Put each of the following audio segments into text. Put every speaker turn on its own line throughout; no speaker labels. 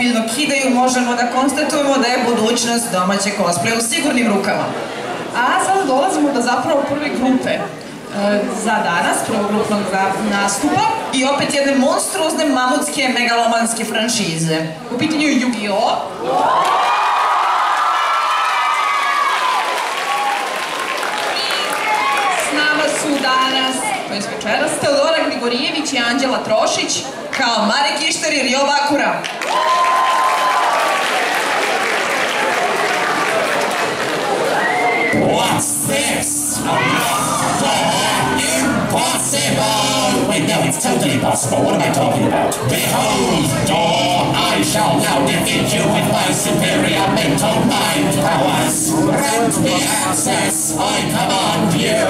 ozbiljno kidaju, možemo da konstatujemo da je budućnost domaće cosplay u sigurnim rukama.
A sada dolazimo do zapravo prve grupe e, za danas, prvog grupnog za- nastupa.
I opet jedne monstruozne mamutske megalomanske franšize.
U pitanju je Yu-Gi-Oh! S nama su danas, to je večeras, Teodora Grigorijević i Anđela Trošić.
Kao Marek Išter i Rio Bakura.
Impossible! Wait, no, it's totally possible. What am I talking about? Behold, door! I shall now defeat you with my superior mental mind powers. Grant me access. I command you.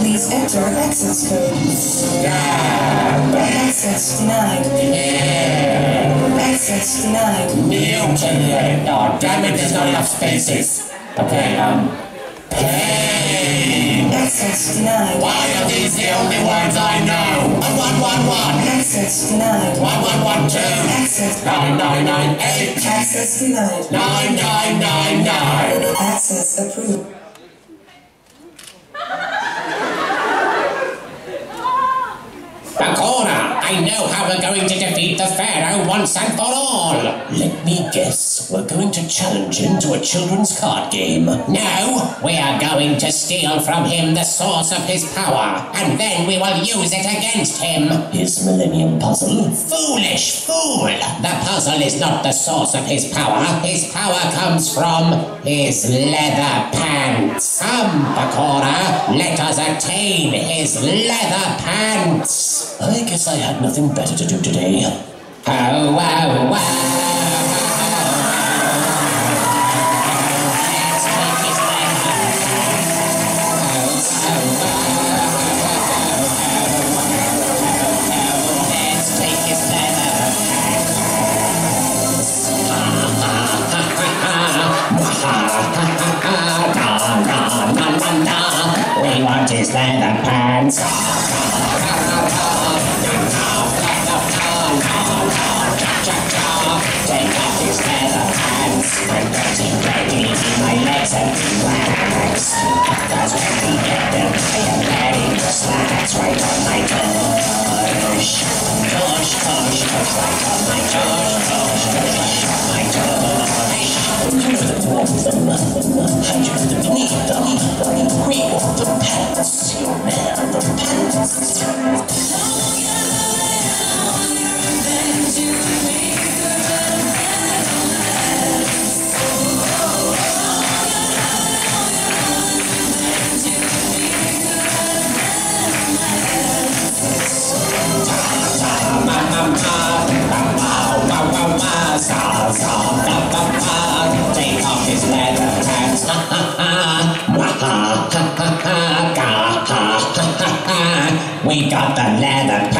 Please enter access code.
Stab.
Access denied. Yeah. Access denied.
Mutilate. Oh, damn it, there's not enough spaces. Okay, um...
Pay. 969.
Why are these the only ones I know? 1111.
Access denied.
1112.
Access
9998.
Access denied.
9999.
Access approved.
Ancora! I know how we're going to defeat the Pharaoh once and for all. Let me guess. We're going to challenge him to a children's card game. No, we are going to steal from him the source of his power, and then we will use it against him. His Millennium Puzzle? Foolish fool! The puzzle is not the source of his power. His power comes from his leather pants. Come, Bakura, let us attain his leather pants. I guess I had nothing better to do today. Oh, wow, wow. We want his leather pants. Them, I am ready to slats right on my tush, right Take off leather pants. We got the leather